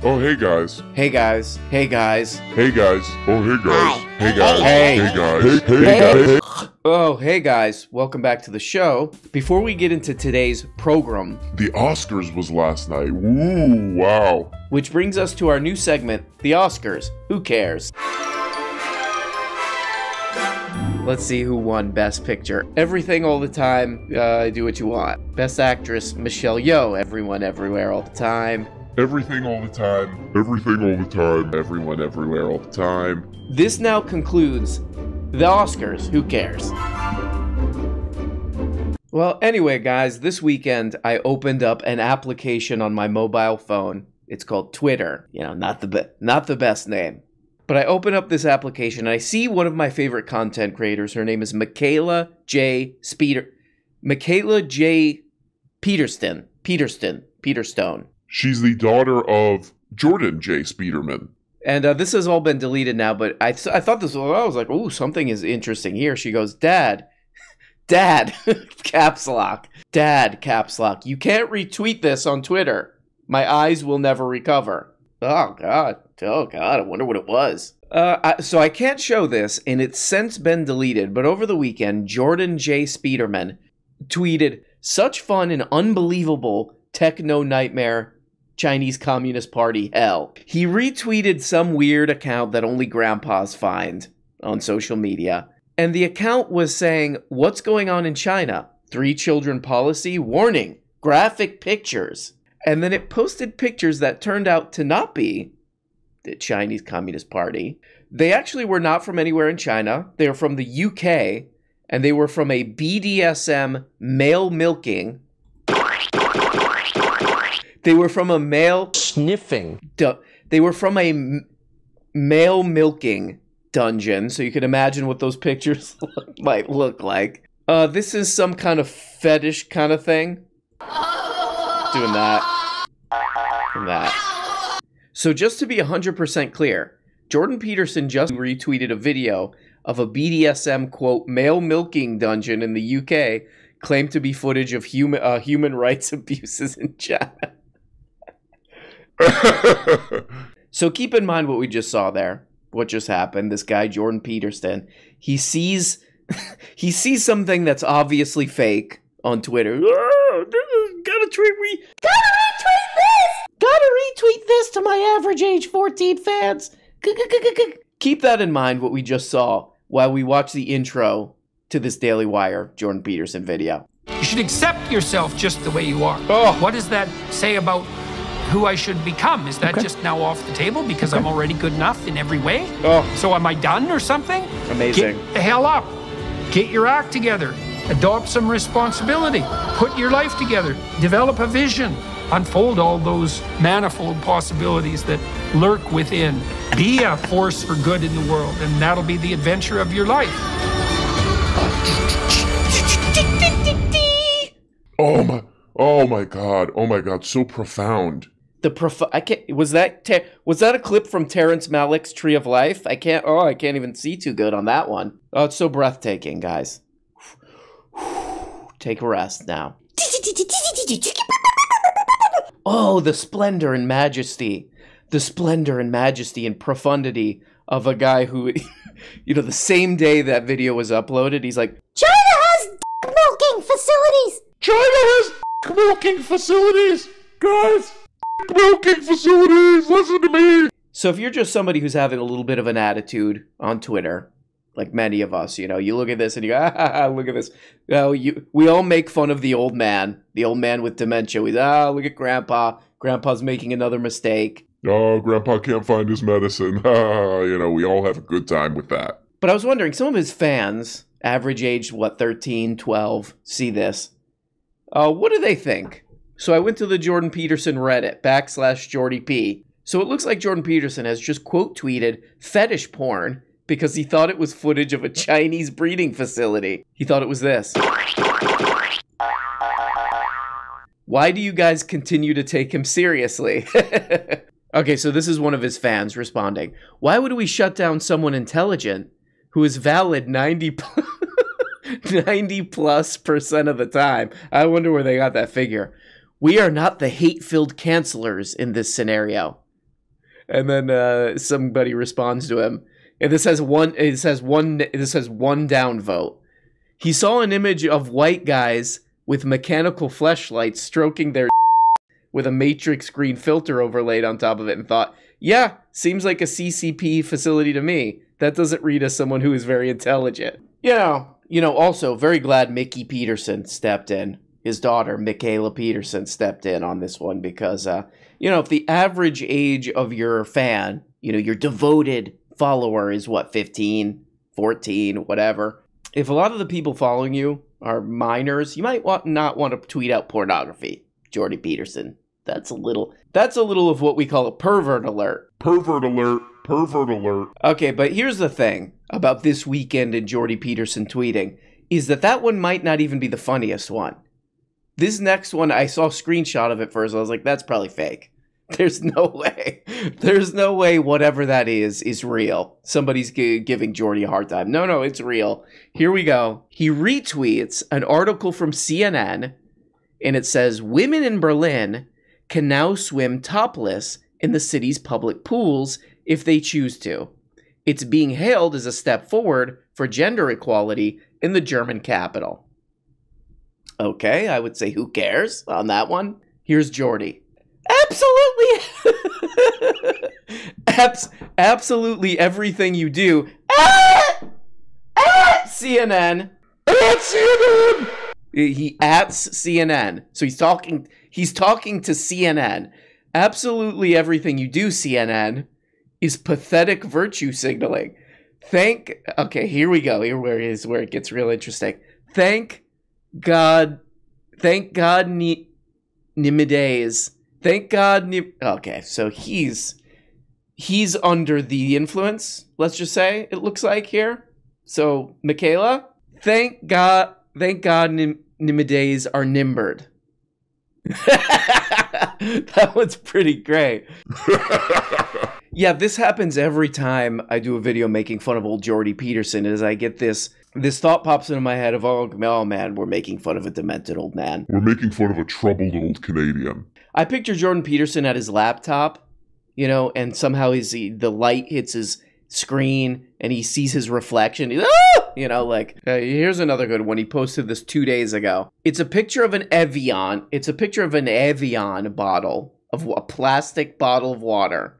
Oh, hey guys. Hey guys. Hey guys. Hey guys. Oh, hey guys. Hi. Hey guys. Hey. Hey guys. Hey, hey guys. Oh, hey guys. Welcome back to the show. Before we get into today's program, The Oscars was last night. Ooh, wow. which brings us to our new segment, the Oscars. Who cares? Let's see who won Best Picture. Everything all the time, uh, do what you want. Best Actress, Michelle Yeoh. Everyone, everywhere, all the time. Everything all the time. Everything all the time. Everyone everywhere all the time. This now concludes the Oscars. Who cares? Well, anyway, guys, this weekend I opened up an application on my mobile phone. It's called Twitter. You know, not the be- not the best name. But I open up this application and I see one of my favorite content creators. Her name is Michaela J. Speeder. Michaela J. Peterston. Peterston. Peterstone. She's the daughter of Jordan J. Speederman. And uh, this has all been deleted now, but I, th- I thought this was, I was like, ooh, something is interesting here. She goes, Dad, Dad, caps lock, Dad, caps lock. You can't retweet this on Twitter. My eyes will never recover. Oh, God. Oh, God. I wonder what it was. Uh, I, so I can't show this, and it's since been deleted, but over the weekend, Jordan J. Speederman tweeted, such fun and unbelievable techno nightmare Chinese Communist Party hell. He retweeted some weird account that only grandpas find on social media. And the account was saying, What's going on in China? Three children policy? Warning, graphic pictures. And then it posted pictures that turned out to not be the Chinese Communist Party. They actually were not from anywhere in China, they were from the UK, and they were from a BDSM male milking. They were from a male sniffing. du- they were from a m- male milking dungeon, so you can imagine what those pictures might look like. Uh, this is some kind of fetish kind of thing. Doing that. And that. So just to be 100% clear, Jordan Peterson just retweeted a video of a BDSM quote male milking dungeon in the UK claimed to be footage of human uh, human rights abuses in China. So keep in mind what we just saw there. What just happened? This guy Jordan Peterson, he sees he sees something that's obviously fake on Twitter. Oh, gotta tweet me. Gotta retweet this. Gotta retweet this to my average age 14 fans. Keep that in mind. What we just saw while we watch the intro to this Daily Wire Jordan Peterson video. You should accept yourself just the way you are. Oh. What does that say about who I should become? Is that just now off the table because I'm already good enough in every way? Oh, So am I done or something? Amazing. Get the hell up. Get your act together. Adopt some responsibility. Put your life together. Develop a vision. Unfold all those manifold possibilities that lurk within. Be a force for good in the world, and that'll be the adventure of your life. oh my. Oh my god. Oh my god. So profound. The prof- I can't. Was that ter- was that a clip from Terrence Malick's Tree of Life? I can't. Oh, I can't even see too good on that one. Oh, it's so breathtaking, guys. Take a rest now. Oh, the splendor and majesty, the splendor and majesty and profundity of a guy who, you know, the same day that video was uploaded, he's like, China has milking facilities. China has milking facilities. Guys, milking facilities. Listen to me. So if you're just somebody who's having a little bit of an attitude on Twitter, like many of us, you know, you look at this and you go, ah, look at this. Oh, you, we all make fun of the old man, the old man with dementia. We, ah, look at grandpa. Grandpa's making another mistake. Oh, Grandpa can't find his medicine. you know, we all have a good time with that. But I was wondering, some of his fans, average age, what, 13, 12, see this. Uh, what do they think? So I went to the Jordan Peterson Reddit, backslash Jordy P. So it looks like Jordan Peterson has just quote tweeted fetish porn because he thought it was footage of a Chinese breeding facility. He thought it was this. Why do you guys continue to take him seriously? okay, so this is one of his fans responding. Why would we shut down someone intelligent who is valid 90 90 plus percent of the time? I wonder where they got that figure. We are not the hate filled cancelers in this scenario. and then uh, somebody responds to him, and this has one. It says one. This has one down vote. He saw an image of white guys with mechanical fleshlights stroking their with a matrix green filter overlaid on top of it, and thought, "Yeah, seems like a CCP facility to me." That doesn't read as someone who is very intelligent. You know, you know. Also, very glad Mickey Peterson stepped in. His daughter, Michaela Peterson, stepped in on this one because, uh, you know, if the average age of your fan, you know, your devoted follower is what, 15, 14, whatever. If a lot of the people following you are minors, you might want, not want to tweet out pornography. Jordy Peterson. That's a little that's a little of what we call a pervert alert. Pervert alert. Pervert alert. Okay, but here's the thing about this weekend and Jordy Peterson tweeting is that that one might not even be the funniest one. This next one, I saw a screenshot of it first. I was like, that's probably fake. There's no way. There's no way whatever that is is real. Somebody's g- giving Jordy a hard time. No, no, it's real. Here we go. He retweets an article from CNN and it says Women in Berlin can now swim topless in the city's public pools if they choose to. It's being hailed as a step forward for gender equality in the German capital. Okay, I would say who cares on that one. Here's Jordy. Absolutely. Abs- absolutely everything you do. Ah! Ah! CNN. At CNN! He ats CNN. So he's talking he's talking to CNN. Absolutely everything you do, CNN, is pathetic virtue signaling. Thank okay, here we go. Here where is where it gets real interesting. Thank God thank God Ni-. Thank God Nim- Okay, so he's he's under the influence, let's just say, it looks like here. So, Michaela, thank God thank God Nim- are nimbered. that was pretty great. yeah, this happens every time I do a video making fun of old Jordy Peterson. As I get this this thought pops into my head of oh, oh man, we're making fun of a demented old man. We're making fun of a troubled old Canadian. I picture Jordan Peterson at his laptop, you know, and somehow he's the light hits his screen and he sees his reflection. He's, ah! You know, like uh, here's another good one. He posted this two days ago. It's a picture of an Evian. It's a picture of an Evian bottle of a plastic bottle of water.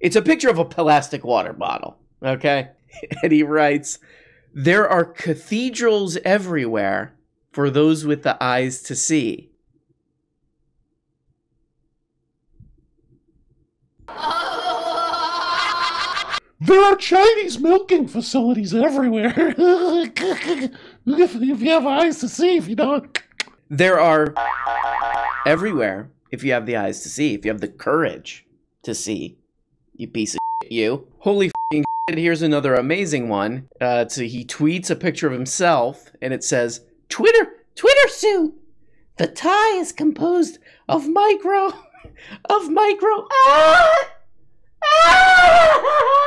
It's a picture of a plastic water bottle. Okay, and he writes, "There are cathedrals everywhere for those with the eyes to see." There are Chinese milking facilities everywhere. if, if you have eyes to see, if you don't. There are everywhere if you have the eyes to see, if you have the courage to see. You piece of shit, you. Holy shit, here's another amazing one. Uh, so he tweets a picture of himself and it says, Twitter, Twitter suit. The tie is composed of micro, of micro, ah!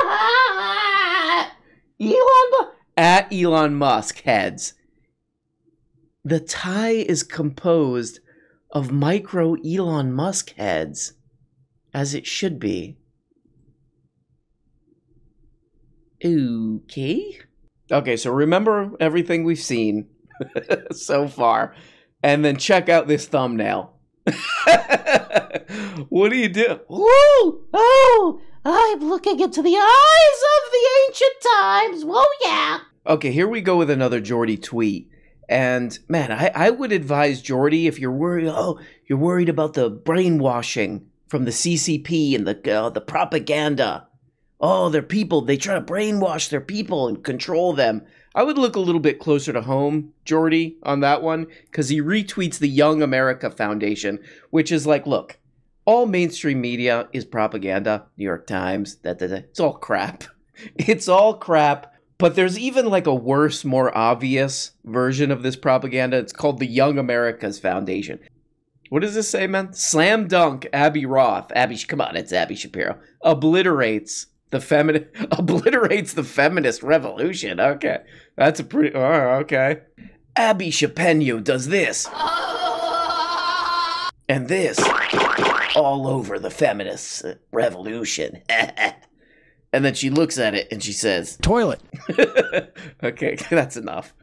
Ah! Elon at Elon Musk heads. The tie is composed of micro Elon Musk heads, as it should be. Okay. Okay, so remember everything we've seen so far, and then check out this thumbnail. what do you do? Ooh, oh, I'm looking into the eyes of the ancient times. Whoa, yeah. Okay, here we go with another Jordy tweet. And man, I, I would advise Jordy if you're worried. Oh, you're worried about the brainwashing from the CCP and the uh, the propaganda. Oh, their people. They try to brainwash their people and control them. I would look a little bit closer to home, Jordy, on that one, because he retweets the Young America Foundation, which is like, look, all mainstream media is propaganda. New York Times, that, that, that. It's all crap. It's all crap. But there's even like a worse, more obvious version of this propaganda. It's called the Young America's Foundation. What does this say, man? Slam dunk Abby Roth. Abby, come on, it's Abby Shapiro. Obliterates the feminist obliterates the feminist revolution. Okay, that's a pretty. Oh, okay. Abby Shapiro does this. And this all over the feminist revolution. and then she looks at it and she says, Toilet. okay, that's enough.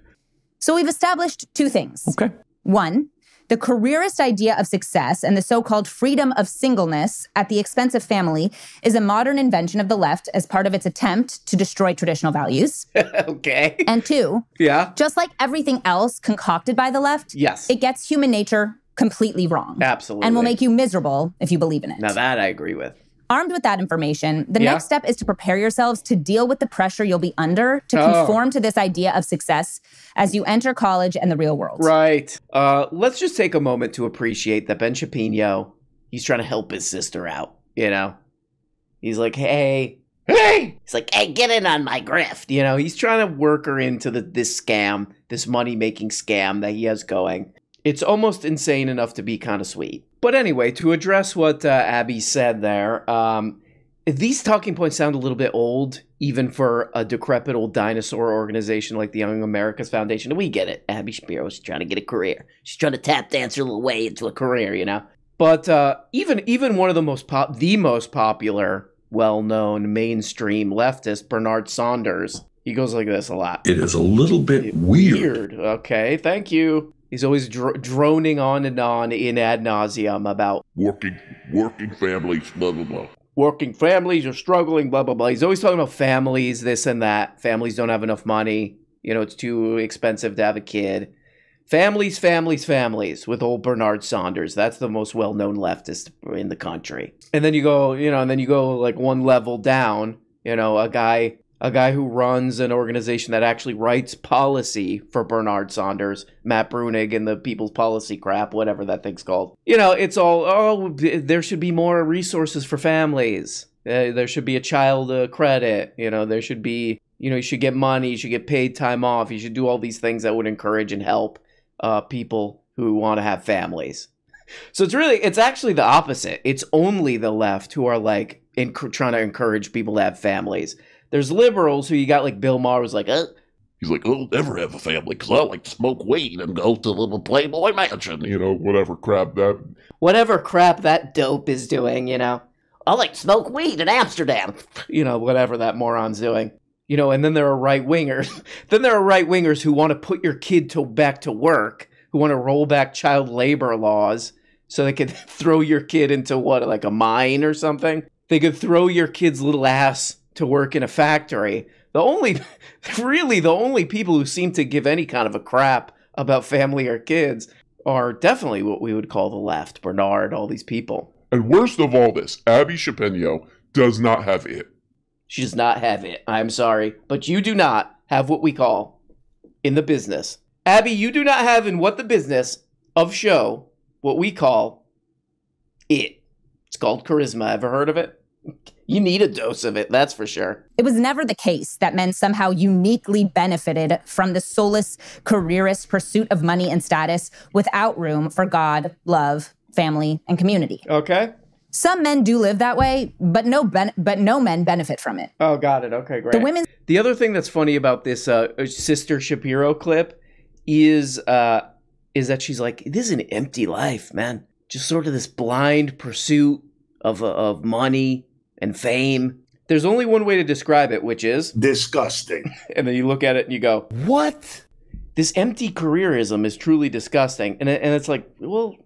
So we've established two things. Okay. One, the careerist idea of success and the so called freedom of singleness at the expense of family is a modern invention of the left as part of its attempt to destroy traditional values. okay. And two, Yeah. just like everything else concocted by the left, Yes. it gets human nature completely wrong. Absolutely. And will make you miserable if you believe in it. Now that I agree with. Armed with that information, the Yeah. next step is to prepare yourselves to deal with the pressure you'll be under to Oh. conform to this idea of success as you enter college and the real world. Right. Uh, let's just take a moment to appreciate that Ben Shapiro, he's trying to help his sister out, you know? He's like, hey, Hey! he's like, hey, get in on my grift. You know, he's trying to work her into the this scam, this money-making scam that he has going. It's almost insane enough to be kind of sweet. But anyway, to address what uh, Abby said there, um, these talking points sound a little bit old, even for a decrepit old dinosaur organization like the Young America's Foundation. We get it. Abby Shapiro's trying to get a career. She's trying to tap dance her little way into a career, you know. But uh, even even one of the most pop, the most popular, well-known mainstream leftist, Bernard Saunders, he goes like this a lot. It is a little bit weird. Okay, thank you. He's always dr- droning on and on in ad nauseum about Working, working families, blah blah blah. working families are struggling, blah, blah, blah. He's always talking about families, this and that. Families don't have enough money. You know, it's too expensive to have a kid. Families, families, families with old Bernard Saunders. That's the most well known leftist in the country. And then you go, you know, and then you go like one level down, you know, a guy. A guy who runs an organization that actually writes policy for Bernard Saunders, Matt Bruenig, and the People's Policy crap, whatever that thing's called. You know, it's all, oh, there should be more resources for families. Uh, there should be a child uh, credit. You know, there should be, you know, you should get money, you should get paid time off, you should do all these things that would encourage and help uh, people who want to have families. So it's really, it's actually the opposite. It's only the left who are like in, trying to encourage people to have families. There's liberals who you got like Bill Maher was like, uh, He's like, I'll never have a family because I like to smoke weed and go to the little Playboy mansion. You know, whatever crap that. whatever crap that dope is doing, you know. I like to smoke weed in Amsterdam. you know, whatever that moron's doing. You know, and then there are right wingers. then there are right wingers who want to put your kid to back to work, who want to roll back child labor laws so they could throw your kid into what, like a mine or something? They could throw your kid's little ass to work in a factory. The only, really, the only people who seem to give any kind of a crap about family or kids are definitely what we would call the left. Bernard, all these people. And worst of all this, Abby Chapinio does not have it. She does not have it. I'm sorry. But you do not have what we call in the business. Abby, you do not have in what the business of show what we call it. It's called charisma. Ever heard of it? You need a dose of it, that's for sure. It was never the case that men somehow uniquely benefited from the soulless careerist pursuit of money and status without room for God, love, family, and community. Okay. Some men do live that way, but no ben- but no men benefit from it. Oh, got it. Okay, great. The women The other thing that's funny about this uh, Sister Shapiro clip is uh, is that she's like, "This is an empty life, man. Just sort of this blind pursuit of uh, of money and fame." There's only one way to describe it, which is, Disgusting. and then you look at it and you go, "What? This empty careerism is truly disgusting." And and it's like, well,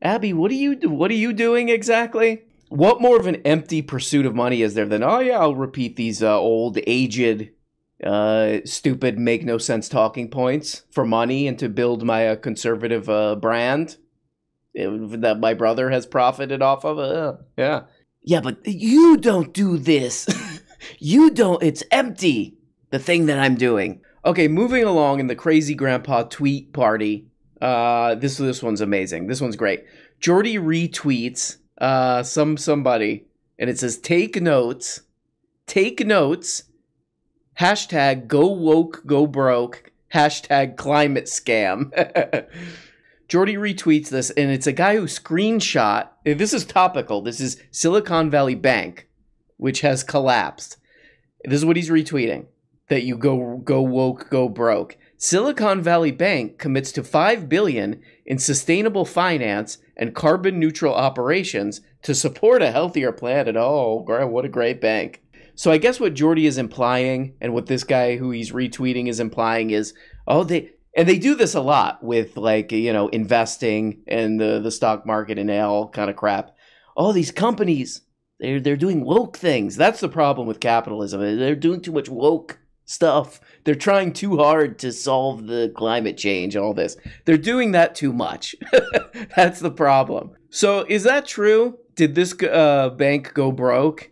Abby, what are you what are you doing exactly? What more of an empty pursuit of money is there than oh yeah, I'll repeat these uh, old aged uh, stupid make no sense talking points for money and to build my uh, conservative uh, brand uh, that my brother has profited off of. Uh, yeah. Yeah, but you don't do this. you don't. It's empty. The thing that I'm doing. Okay, moving along in the crazy grandpa tweet party. Uh, this this one's amazing. This one's great. Jordy retweets uh some somebody, and it says, "Take notes, take notes." Hashtag go woke, go broke. Hashtag climate scam. Jordy retweets this, and it's a guy who screenshot. This is topical. This is Silicon Valley Bank, which has collapsed. This is what he's retweeting: that you go go woke, go broke. Silicon Valley Bank commits to five billion in sustainable finance and carbon neutral operations to support a healthier planet. Oh, what a great bank. So I guess what Jordy is implying and what this guy who he's retweeting is implying is, oh, they and they do this a lot with like, you know, investing and the the stock market and all kind of crap. all these companies, they're they're doing woke things. That's the problem with capitalism. They're doing too much woke stuff. They're trying too hard to solve the climate change, all this. They're doing that too much. That's the problem. So, is that true? Did this uh, bank go broke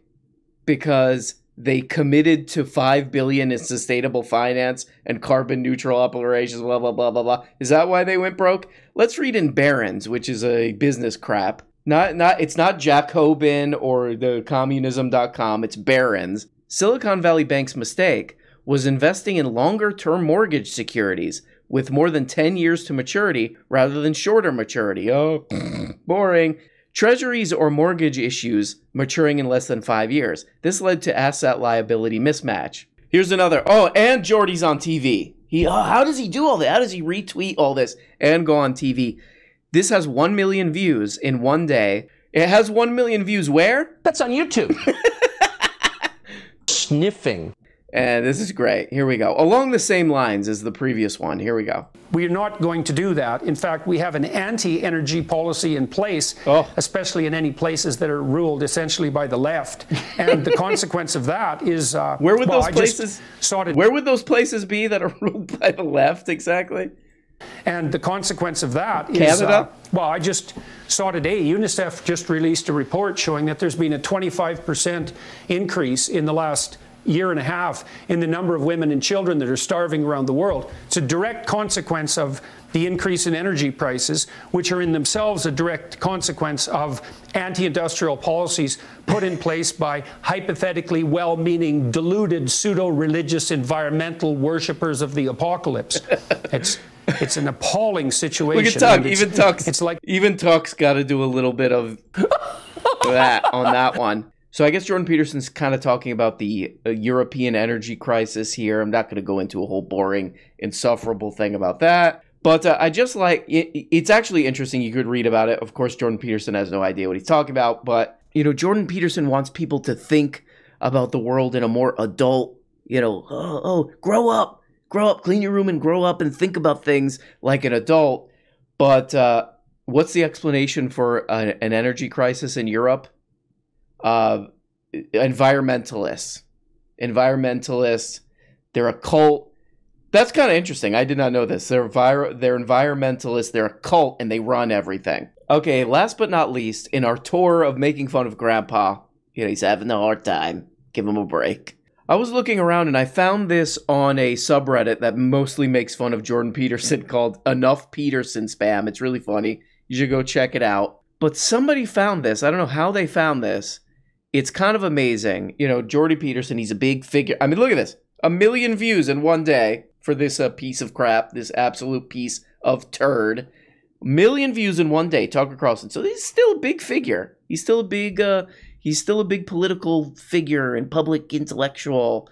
because they committed to 5 billion in sustainable finance and carbon neutral operations blah blah blah blah blah. Is that why they went broke? Let's read in barron's which is a business crap. Not not it's not jacobin or the communism.com it's barron's. Silicon valley bank's mistake was investing in longer term mortgage securities with more than 10 years to maturity rather than shorter maturity. Oh boring Treasuries or mortgage issues maturing in less than five years. This led to asset liability mismatch. Here's another. Oh, and Jordy's on TV. He, oh, how does he do all that? How does he retweet all this and go on TV? This has 1 million views in one day. It has 1 million views where? That's on YouTube. Sniffing. And this is great. Here we go. Along the same lines as the previous one. Here we go. We are not going to do that. In fact, we have an anti energy policy in place, Oh. especially in any places that are ruled essentially by the left. And the consequence of that is. Uh, Where would well, those I places Sought it, Where would those places be that are ruled by the left exactly? and the consequence of that is. Canada? Uh, well, I just saw today UNICEF just released a report showing that there's been a 25% increase in the last year and a half in the number of women and children that are starving around the world. It's a direct consequence of the increase in energy prices, which are in themselves a direct consequence of anti industrial policies put in place by hypothetically well meaning, deluded, pseudo religious environmental worshippers of the apocalypse. It's it's an appalling situation. Tuck. and it's- Even Tuck's It's like even Tuck's got to do a little bit of that on that one. So I guess Jordan Peterson's kind of talking about the uh, European energy crisis here. I'm not going to go into a whole boring, insufferable thing about that. But uh, I just like it, it's actually interesting. You could read about it. Of course, Jordan Peterson has no idea what he's talking about, but you know, Jordan Peterson wants people to think about the world in a more adult, you know, oh, oh grow up, grow up, clean your room and grow up and think about things like an adult. But uh, what's the explanation for a, an energy crisis in Europe? Uh, environmentalists. Environmentalists. They're a cult. That's kind of interesting. I did not know this. They're vir- they're environmentalists. They're a cult, and they run everything. Okay. Last but not least, in our tour of making fun of Grandpa, you know, he's having a hard time. Give him a break. I was looking around and I found this on a subreddit that mostly makes fun of Jordan Peterson called Enough Peterson Spam. It's really funny. You should go check it out. But somebody found this. I don't know how they found this. It's kind of amazing. You know, Jordy Peterson, he's a big figure. I mean, look at this. A million views in one day for this uh, piece of crap, this absolute piece of turd. Million views in one day, Tucker Carlson. So he's still a big figure. He's still a big uh he's still a big political figure and public intellectual.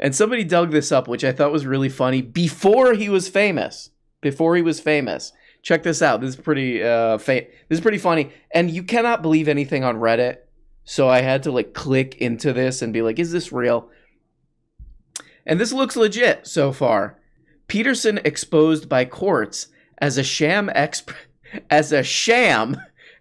And somebody dug this up, which I thought was really funny before he was famous. Before he was famous. Check this out. This is pretty uh fa- this is pretty funny. And you cannot believe anything on Reddit. So I had to like click into this and be like, is this real? And this looks legit so far. Peterson exposed by courts as a sham expert as a sham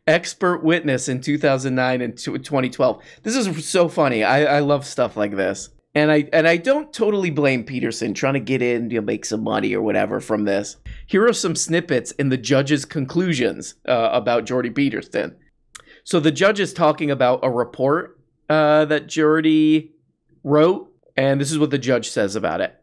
expert witness in 2009 and 2012. This is so funny. I, I love stuff like this. And I and I don't totally blame Peterson trying to get in to make some money or whatever from this. Here are some snippets in the judge's conclusions uh, about Jordy Peterson. So the judge is talking about a report uh, that Jordy wrote, and this is what the judge says about it.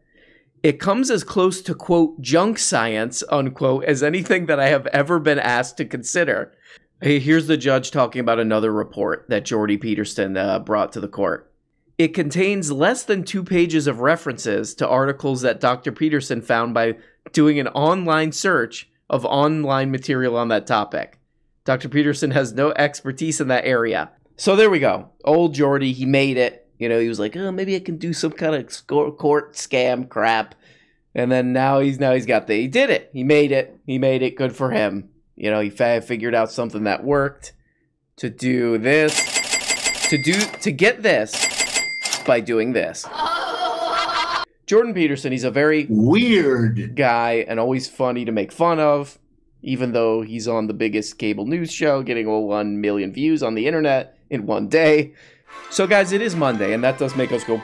It comes as close to quote junk science unquote as anything that I have ever been asked to consider. Here's the judge talking about another report that Jordy Peterson uh, brought to the court. It contains less than two pages of references to articles that Dr. Peterson found by doing an online search of online material on that topic. Dr. Peterson has no expertise in that area. So there we go. Old Jordy, he made it. You know, he was like, oh, maybe I can do some kind of court scam crap. And then now he's now he's got the he did it. He made it. He made it. Good for him. You know, he figured out something that worked to do this, to do to get this by doing this. Jordan Peterson, he's a very Weird. guy and always funny to make fun of, even though he's on the biggest cable news show, getting over 1 million views on the internet in one day. So, guys, it is Monday, and that does make us go.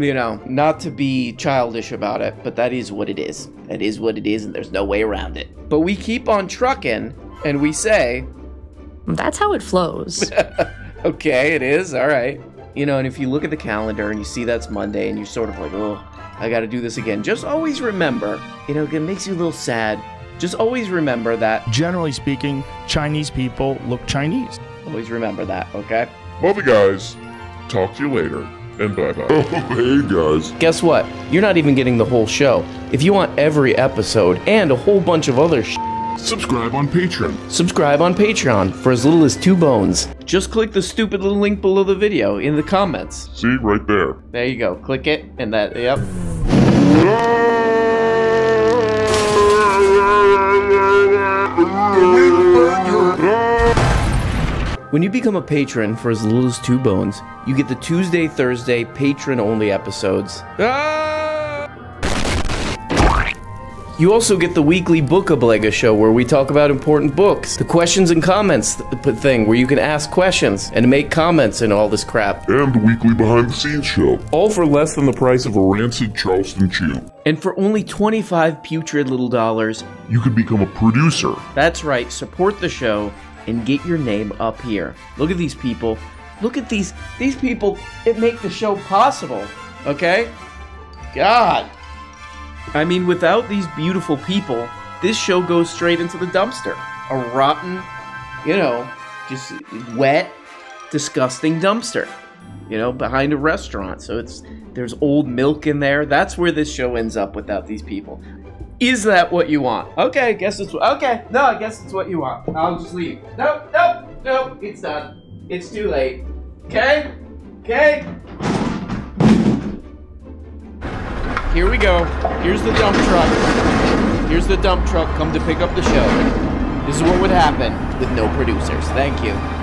You know, not to be childish about it, but that is what it is. That is what it is, and there's no way around it. But we keep on trucking, and we say, That's how it flows. okay, it is. All right. You know, and if you look at the calendar and you see that's Monday and you're sort of like, oh, I got to do this again, just always remember, you know, it makes you a little sad. Just always remember that. Generally speaking, Chinese people look Chinese. Always remember that, okay? Love you guys. Talk to you later. And bye bye. Oh, hey guys. Guess what? You're not even getting the whole show. If you want every episode and a whole bunch of other sh- Subscribe on Patreon. subscribe on Patreon for as little as two bones. Just click the stupid little link below the video in the comments. See, right there. There you go. Click it, and that, yep. When you become a patron for as little as two bones, you get the Tuesday, Thursday patron only episodes. Ah! You also get the weekly Book Oblega show where we talk about important books. The questions and comments th- th- thing where you can ask questions and make comments and all this crap. And the weekly behind the scenes show. All for less than the price of a rancid Charleston chew. And for only 25 putrid little dollars, You could become a producer. That's right, support the show and get your name up here. Look at these people. Look at these these people that make the show possible. Okay? God. I mean, without these beautiful people, this show goes straight into the dumpster. A rotten, you know, just wet, disgusting dumpster. You know, behind a restaurant. So it's there's old milk in there. That's where this show ends up without these people. Is that what you want? Okay, I guess it's okay. No, I guess it's what you want. I'll just leave. Nope, nope, nope. It's done. It's too late. Okay, okay. Here we go. Here's the dump truck. Here's the dump truck come to pick up the show. This is what would happen with no producers. Thank you.